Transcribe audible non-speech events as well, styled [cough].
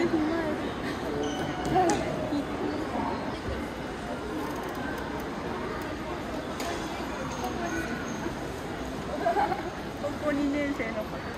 [laughs] 高校2年生の方